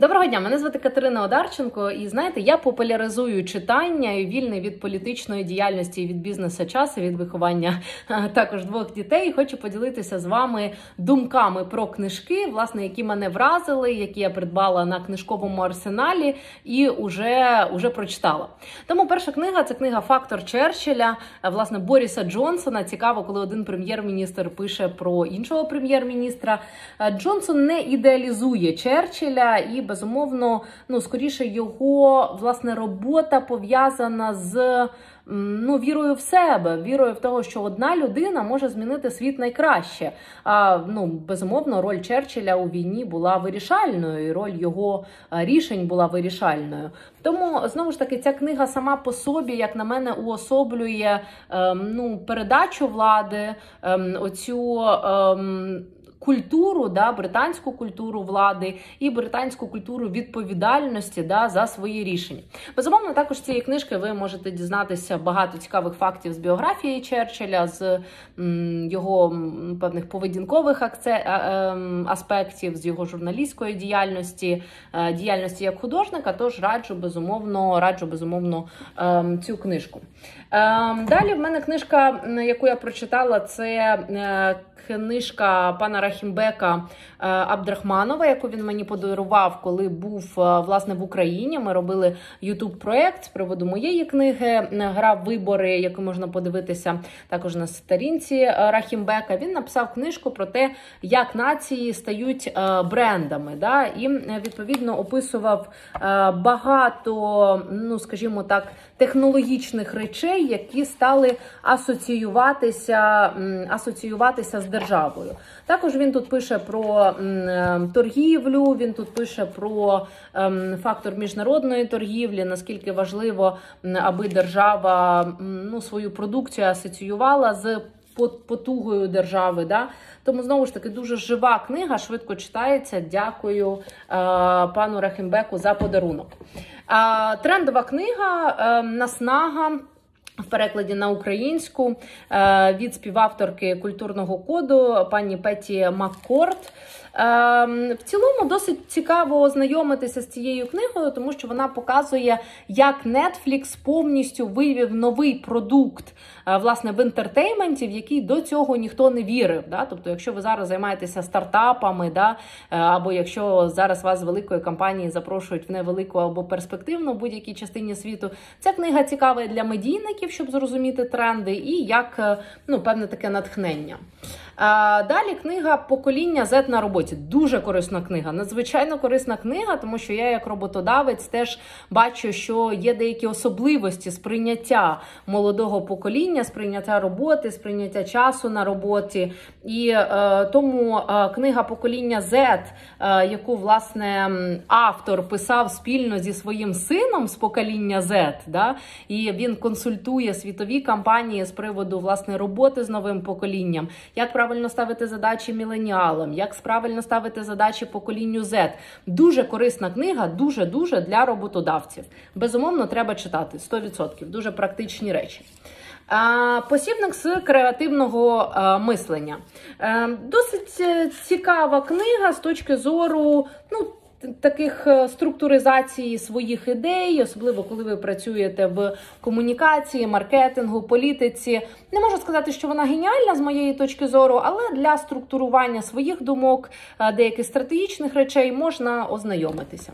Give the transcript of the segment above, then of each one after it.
Доброго дня, мене звати Катерина Одарченко, і знаєте, я популяризую читання і вільний від політичної діяльності, від бізнесу часу, від виховання також двох дітей. Хочу поділитися з вами думками про книжки, власне, які мене вразили, які я придбала на книжковому арсеналі і вже, вже прочитала. Тому перша книга це книга Фактор Черчилля, власне, Боріса Джонсона. Цікаво, коли один прем'єр-міністр пише про іншого прем'єр-міністра. Джонсон не ідеалізує Черчилля і безумовно, ну скоріше його власне робота пов'язана з ну вірою в себе, вірою в того, що одна людина може змінити світ найкраще. А ну безумовно, роль Черчилля у війні була вирішальною, і роль його рішень була вирішальною. Тому знову ж таки ця книга сама по собі, як на мене, уособлює ем, ну передачу влади, ем, оцю. Ем, культуру, да, британську культуру влади і британську культуру відповідальності да, за свої рішення. Безумовно, також з цієї книжки ви можете дізнатися багато цікавих фактів з біографії Черчилля, з м, його певних поведінкових акце, а, ем, аспектів, з його журналістської діяльності, е, діяльності як художника. Тож раджу безумовно, раджу безумовно ем, цю книжку. Ем, далі в мене книжка, яку я прочитала, це е, книжка пана Рахімбека е, Абдрахманова, яку він мені подарував, коли був е, власне в Україні. Ми робили ютуб проект з приводу моєї книги. Гра вибори, яку можна подивитися також на сторінці Рахімбека. Він написав книжку про те, як нації стають брендами. Да? І відповідно описував багато, ну скажімо так, технологічних речей, які стали асоціюватися, асоціюватися з державою. Також він тут пише про е, торгівлю. Він тут пише про ем, фактор міжнародної торгівлі, наскільки важливо, аби держава ну, свою продукцію асоціювала з потугою держави. Да? Тому знову ж таки дуже жива книга, швидко читається. Дякую е, пану Рахимбеку за подарунок. Трендова книга е, Наснага. В перекладі на українську е, від співавторки культурного коду пані Петі Маккорд. Ем, в цілому досить цікаво ознайомитися з цією книгою, тому що вона показує, як Netflix повністю вивів новий продукт е, власне в інтертейменті, в який до цього ніхто не вірив. Да? Тобто, якщо ви зараз займаєтеся стартапами, да? Е, або якщо зараз вас з великої компанії запрошують в невелику або перспективну будь-якій частині світу, ця книга цікава для медійників, щоб зрозуміти тренди, і як е, ну, певне таке натхнення. Далі книга Покоління Z на роботі. Дуже корисна книга, надзвичайно корисна книга, тому що я, як роботодавець, теж бачу, що є деякі особливості сприйняття молодого покоління, сприйняття роботи, сприйняття часу на роботі. І е, тому е, книга Покоління Z, е, яку власне автор писав спільно зі своїм сином з покоління Z, да, і він консультує світові кампанії з приводу власне роботи з новим поколінням. як правильно ставити задачі міленіалам, як правильно ставити задачі поколінню Z. Дуже корисна книга, дуже-дуже для роботодавців. Безумовно, треба читати 100%. Дуже практичні речі. Посібник з креативного мислення. Е, досить е, цікава книга з точки зору, ну, таких е, структуризації своїх ідей, особливо коли ви працюєте в комунікації, маркетингу, політиці. Не можу сказати, що вона геніальна з моєї точки зору, але для структурування своїх думок, е, деяких стратегічних речей можна ознайомитися.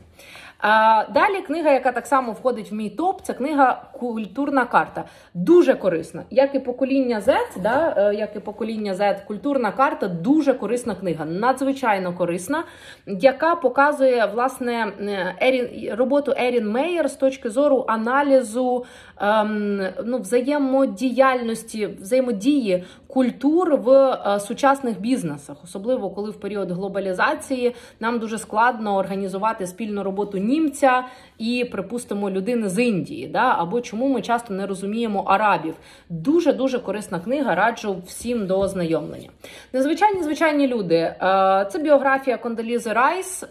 Далі книга, яка так само входить в мій топ, це книга Культурна карта. Дуже корисна. Як і покоління Z, да, е, як і покоління Z, культурна карта дуже корисна книга, надзвичайно корисна, яка показує власне Ерін, роботу Ерін Мейер з точки зору аналізу ем, ну, взаємодіяльності, взаємодії культур в е, сучасних бізнесах, особливо коли в період глобалізації нам дуже складно організувати спільну роботу німця і, припустимо, людини з Індії, да? або чому ми часто не розуміємо арабів. Дуже дуже корисна книга. Раджу всім до ознайомлення. Незвичайні звичайні люди. Е, це біографія Кондолізи Райс.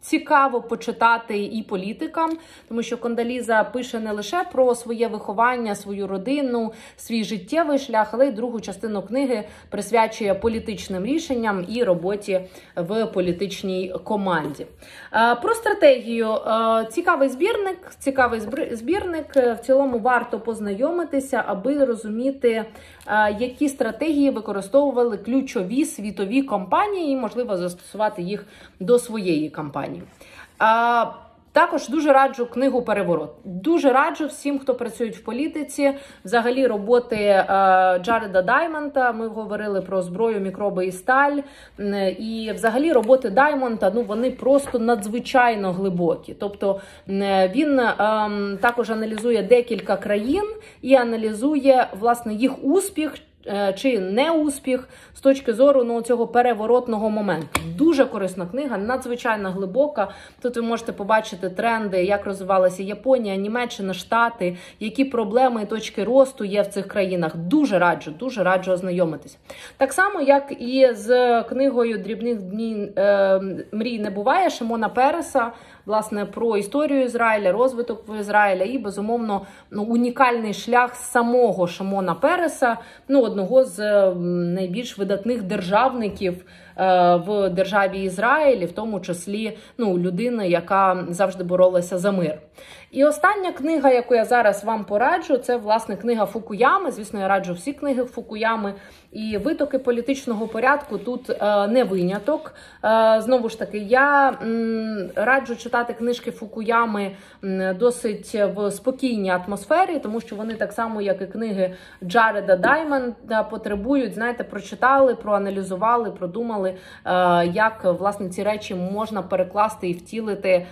Цікаво почитати і політикам, тому що Кондаліза пише не лише про своє виховання, свою родину, свій життєвий шлях, але й другу частину книги присвячує політичним рішенням і роботі в політичній команді. Е, Про стратегію Е, цікавий збірник. Цікавий збірник. Е, В цілому варто познайомитися, аби розуміти, які стратегії використовували ключові світові компанії, і можливо застосувати їх до своєї компанії. А, також дуже раджу книгу Переворот. Дуже раджу всім, хто працює в політиці. Взагалі, роботи е, Джареда Даймонта. Ми говорили про зброю, мікроби і сталь. І взагалі роботи Даймонта ну вони просто надзвичайно глибокі. Тобто він ем, також аналізує декілька країн і аналізує власне їх успіх е, чи неуспіх з точки зору ну, цього переворотного моменту. Дуже корисна книга, надзвичайно глибока. Тут ви можете побачити тренди, як розвивалася Японія, Німеччина, Штати, які проблеми і точки росту є в цих країнах. Дуже раджу, дуже раджу ознайомитися. Так само, як і з книгою Дрібних дні е, мрій не буває Шимона Переса, власне, про історію Ізраїля, розвиток Ізраїля і безумовно ну, унікальний шлях самого Шимона Переса, ну одного з найбільш видатних державників е, в державі Ізраїлі, в тому числі ну, людина, яка завжди боролася за мир. І остання книга, яку я зараз вам пораджу, це власне книга Фукуями. Звісно, я раджу всі книги Фукуями. І витоки політичного порядку тут е, не виняток. Е, знову ж таки, я раджу читати книжки Фукуями досить в спокійній атмосфері, тому що вони так само, як і книги Джареда Даймонда, потребують, знаєте, прочитали, проаналізували, продумали, е, як власне ці речі можна перекласти і втілити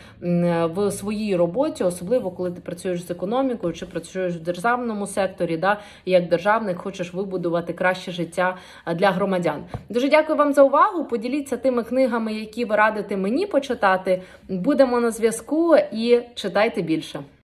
в своїй роботі, особливо коли ти працюєш з економікою чи працюєш в державному секторі, да, як державник хочеш вибудувати краще життя е, для громадян. Дуже дякую вам за увагу. Поділіться тими книгами, які ви радите мені почитати. Будемо на зв'язку і читайте більше.